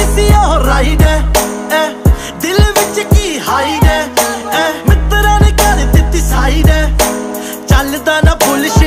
everything is alright ਐ ਐ। ਦਿਲ ਵਿੱਚ ਕੀ ਹਾਈਡ ਐ ਐ। ਮਿੱਤਰਾਂ ਨੇ ਕਰ ਦਿੱਤੀ ਸਾਈਡ ਐ ਚੱਲਦਾ ਨਾ ਬੁਲਸ਼